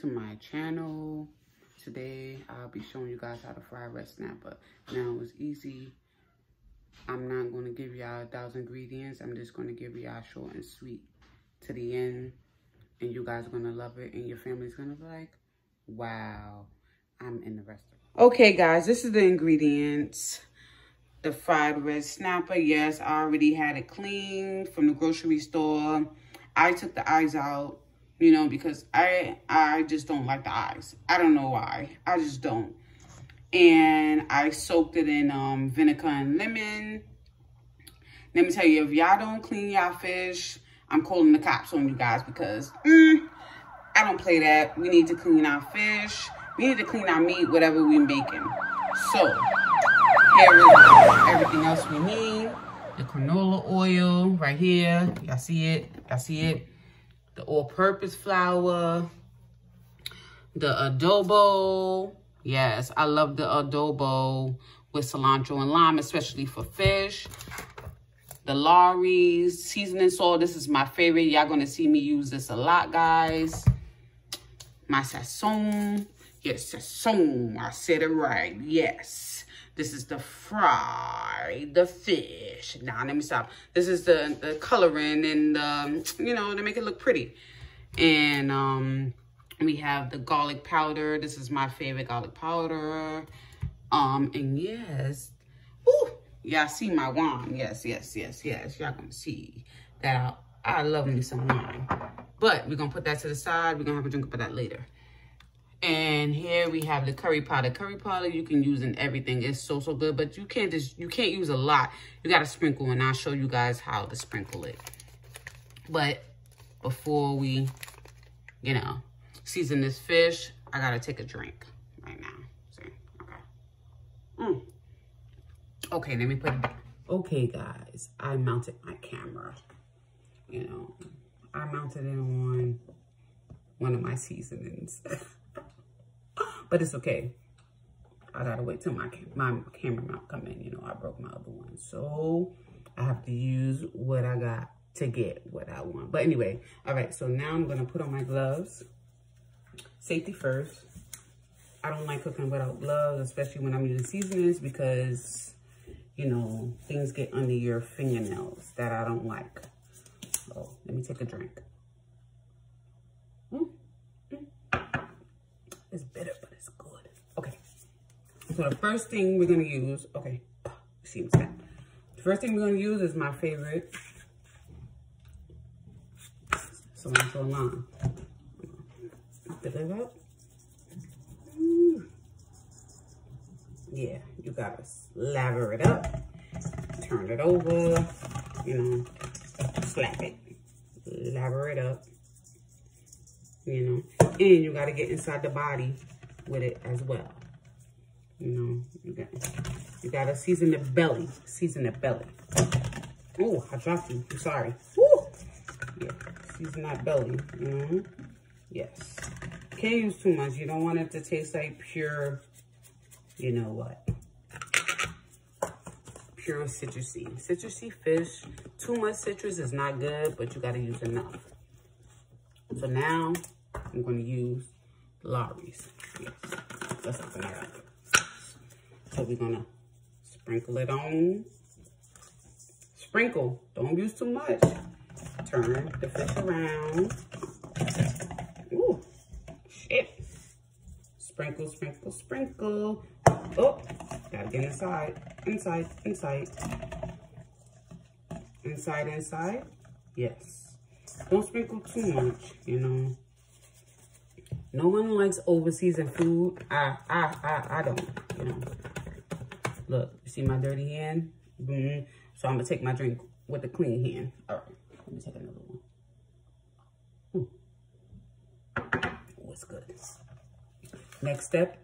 to my channel. Today, I'll be showing you guys how to fry red snapper. Now, it's easy. I'm not going to give y'all a thousand ingredients. I'm just going to give y'all short and sweet to the end. And you guys are going to love it. And your family's going to be like, wow, I'm in the restaurant. Okay, guys, this is the ingredients. The fried red snapper. Yes, I already had it cleaned from the grocery store. I took the eyes out you know, because I I just don't like the eyes. I don't know why. I just don't. And I soaked it in um, vinegar and lemon. Let me tell you, if y'all don't clean y'all fish, I'm calling the cops on you guys because mm, I don't play that. We need to clean our fish. We need to clean our meat, whatever we're making. So, here is everything else we need. The canola oil right here. Y'all see it? Y'all see it? The all-purpose flour, the adobo. Yes, I love the adobo with cilantro and lime, especially for fish. The Lawry's seasoning salt. This is my favorite. Y'all going to see me use this a lot, guys. My sazon. Yes, sazon. I said it right. Yes. This is the fry, the fish. Now, let me stop. This is the, the coloring and, um, you know, to make it look pretty. And um, we have the garlic powder. This is my favorite garlic powder. Um, and yes, ooh, y'all see my wine. Yes, yes, yes, yes. Y'all gonna see that I, I love me some wine. But we're gonna put that to the side. We're gonna have a drink of that later. And here we have the curry powder. Curry powder you can use in everything. It's so, so good. But you can't just, you can't use a lot. You got to sprinkle and I'll show you guys how to sprinkle it. But before we, you know, season this fish, I got to take a drink right now. See? Okay. Mm. Okay, let me put it back. Okay, guys, I mounted my camera. You know, I mounted it on one of my seasonings. But it's okay. I gotta wait till my my camera mount come in. You know, I broke my other one. So I have to use what I got to get what I want. But anyway, all right, so now I'm gonna put on my gloves. Safety first. I don't like cooking without gloves, especially when I'm using seasonings because, you know, things get under your fingernails that I don't like. So let me take a drink. Mm. It's bitter, but it's good. Okay. so the first thing we're going to use, okay, see what's that. The first thing we're going to use is my favorite lime. Fill it up. Yeah, you gotta lather it up, turn it over, you know, slap it, lather it up, you know, and you gotta get inside the body with it as well. You know, you got you gotta season the belly. Season the belly. Oh, I dropped you. I'm sorry. Woo! Yeah, season that belly. You know? Yes. Can't use too much. You don't want it to taste like pure, you know what? Pure citrusy. Citrusy fish. Too much citrus is not good, but you gotta use enough. So now I'm gonna use Lawry's. Yes. So we're gonna sprinkle it on. Sprinkle, don't use too much. Turn the fish around. Ooh, shit. Sprinkle, sprinkle, sprinkle. Oh, gotta get inside, inside, inside. Inside, inside, yes. Don't sprinkle too much, you know. No one likes over-seasoned food. I, I, I, I don't, you know. Look, you see my dirty hand? Boom. So I'm going to take my drink with a clean hand. All right, let me take another one. Hmm. Ooh. Oh, good. Next step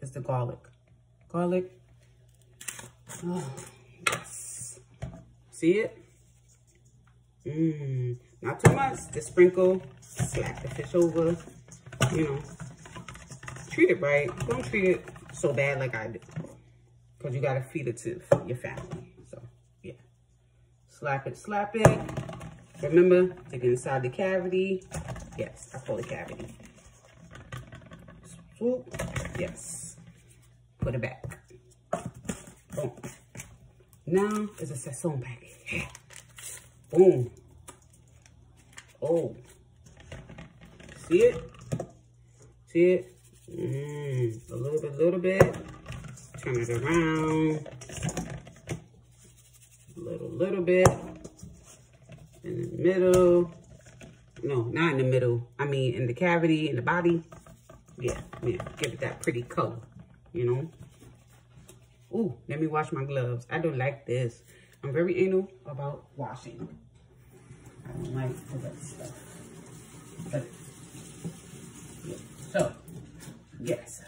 is the garlic. Garlic. Oh, yes. See it? Mmm. Not too much. Just sprinkle. Slap the fish over. You know. Treat it right. Don't treat it so bad like I did because you got to feed it to your family. So, yeah. Slap it, slap it. Remember to get inside the cavity. Yes, I call it cavity. Swoop. Yes. Put it back. Boom. Now it's a sazon packet. Boom. Oh. See it? See it? Mm, a little bit, a little bit. Turn it around. A little, little bit. In the middle. No, not in the middle. I mean, in the cavity, in the body. Yeah, yeah. Give it that pretty color, you know? Ooh, let me wash my gloves. I don't like this. I'm very anal about washing. I don't like all that stuff. But. So, yes.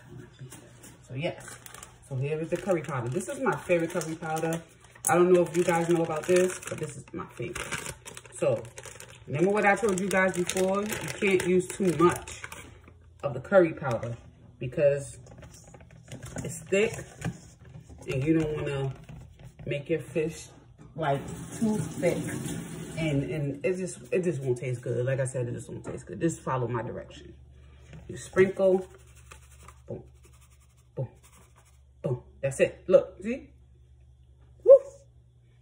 So, yes. So, here is the curry powder. This is my favorite curry powder. I don't know if you guys know about this, but this is my favorite. So, remember what I told you guys before? You can't use too much of the curry powder because it's thick and you don't want to make your fish like too thick and and it just it just won't taste good like i said it just won't taste good just follow my direction you sprinkle boom boom boom that's it look see Woo.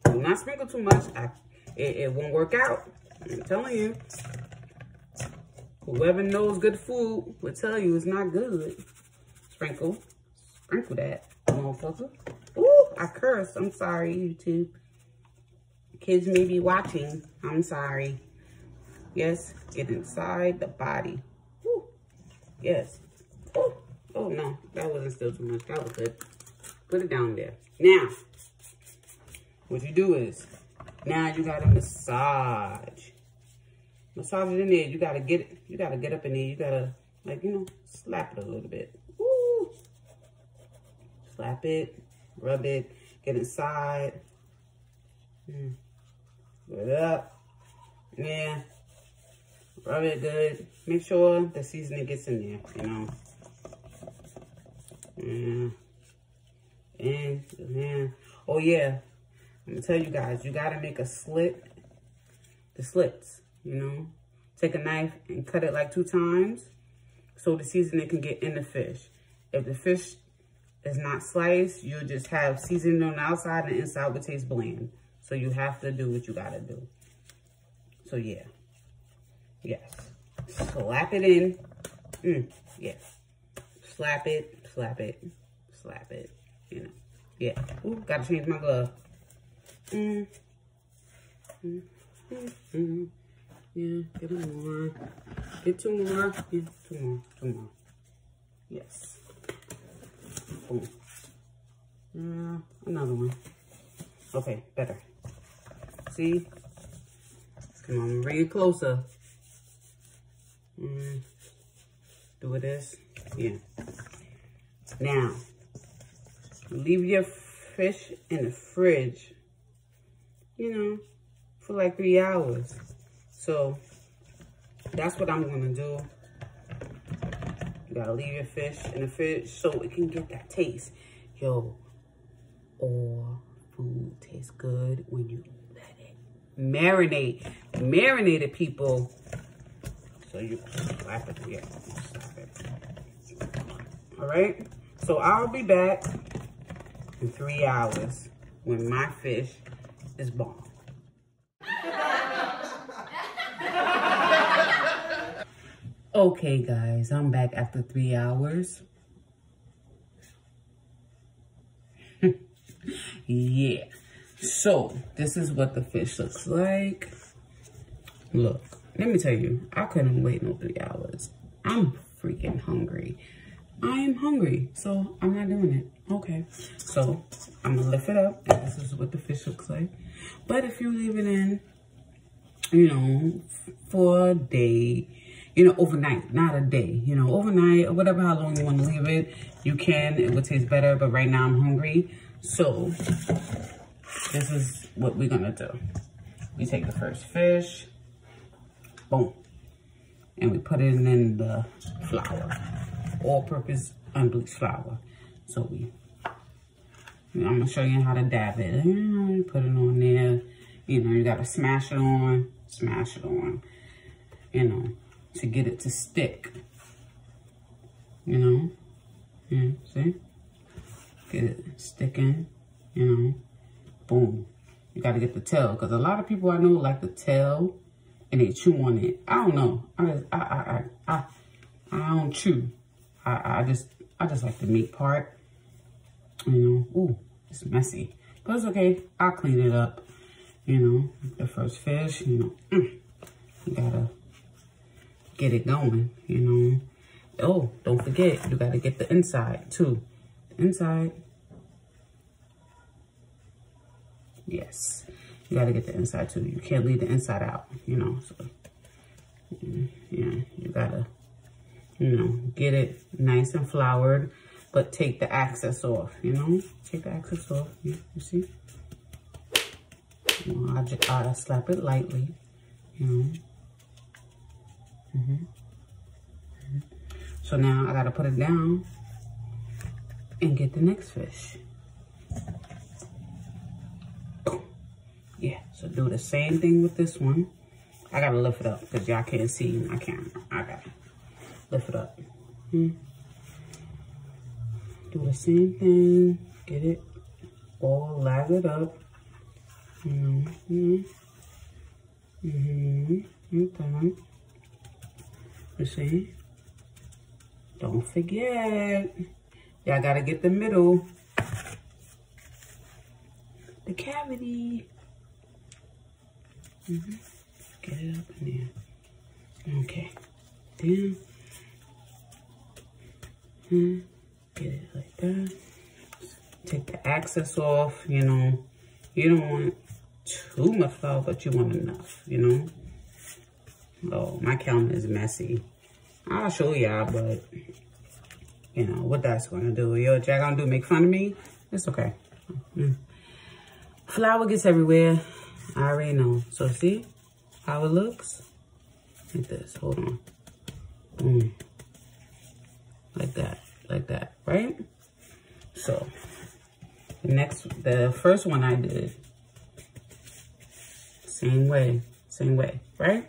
do not sprinkle too much I, it, it won't work out i'm telling you whoever knows good food will tell you it's not good sprinkle sprinkle that motherfucker Ooh, I curse. I'm sorry, YouTube. Kids may be watching. I'm sorry. Yes, get inside the body. Yes. Ooh. Oh, no. That wasn't still too much. That was good. Put it down there. Now, what you do is, now you got to massage. Massage it in there. You got to get it. You got to get up in there. You got to, like, you know, slap it a little bit. Ooh. Slap it rub it, get inside. Mm. Put it up. Yeah. Rub it good. Make sure the seasoning gets in there, you know. Yeah. And, yeah. Oh, yeah. I'm to tell you guys, you got to make a slit. The slits, you know. Take a knife and cut it like two times so the seasoning can get in the fish. If the fish is not sliced, you'll just have seasoning on the outside and the inside will taste bland. So you have to do what you gotta do. So yeah. Yes. Slap it in. Mm, yes. Slap it, slap it, slap it. You know. Yeah. Ooh, gotta change my glove. Mm. Mm, mm, mm. Yeah, get more. Get two more. Yeah, two more, two more. Yes. Boom. Uh, another one. Okay, better. See? Come on, bring it closer. Mm. Do this. Yeah. Now, leave your fish in the fridge, you know, for like three hours. So, that's what I'm going to do You gotta leave your fish in the fridge so it can get that taste. Yo, all food tastes good when you let it marinate. Marinated people. So you slap it. Yeah. All right. So I'll be back in three hours when my fish is bomb. Okay, guys, I'm back after three hours. yeah. So, this is what the fish looks like. Look, let me tell you, I couldn't wait no three hours. I'm freaking hungry. I am hungry, so I'm not doing it. Okay, so I'm gonna lift it up, and this is what the fish looks like. But if you leave it in, you know, for a day, you know, overnight, not a day, you know, overnight or whatever, how long you want to leave it, you can, it would taste better, but right now I'm hungry. So this is what we're to do. We take the first fish, boom, and we put it in the flour, all-purpose unbleached flour. So we, I'm to show you how to dab it. Put it on there. You know, you got to smash it on, smash it on, you know to get it to stick, you know? Yeah, see? Get it sticking, you know. Boom. You got to get the tail. Because a lot of people I know like the tail and they chew on it. I don't know. I just, I, I, I, I, I don't chew. I, I just, I just like the meat part. You know, ooh, it's messy. But it's okay. I'll clean it up. You know, the first fish, you know, mm, you gotta get it going, you know. Oh, don't forget, you gotta get the inside too. The inside. Yes, you gotta get the inside too. You can't leave the inside out, you know. So, yeah, you gotta, you know, get it nice and floured, but take the access off, you know. Take the access off, you, you see? I just I slap it lightly, you know. Mm -hmm. So now I gotta put it down and get the next fish. Yeah, so do the same thing with this one. I gotta lift it up because y'all can't see my camera. I gotta lift it up. Hmm. Do the same thing. Get it all lathered up. Mm hmm Mm hmm Okay. You see? Don't forget. Y'all gotta get the middle. The cavity. Mm -hmm. Get it up in there. Okay. Then, hmm, get it like that. Take the excess off, you know. You don't want too much flour, but you want enough, you know. Oh, my counter is messy. I'll show y'all, but you know what that's gonna do. Yo, what y'all gonna do? Make fun of me? It's okay. Mm. Flour gets everywhere. I already know. So see how it looks? Like this. Hold on. Boom. Like that. Like that. Right? So next the first one I did. Same way. Same way. Right?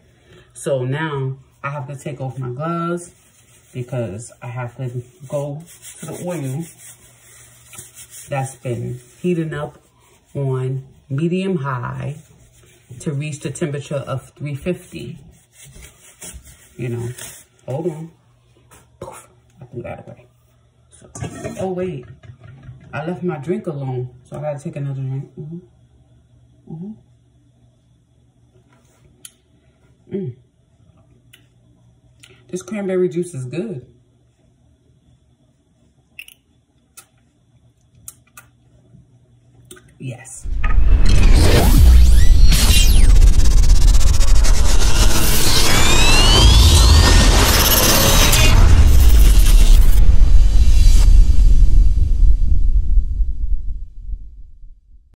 So now I have to take off my gloves because I have to go to the oil that's been heating up on medium high to reach the temperature of 350. You know, hold on. Poof, I threw that away. So, oh, wait. I left my drink alone, so I gotta take another drink. Mm -hmm. Mm -hmm. Mm. This cranberry juice is good. Yes.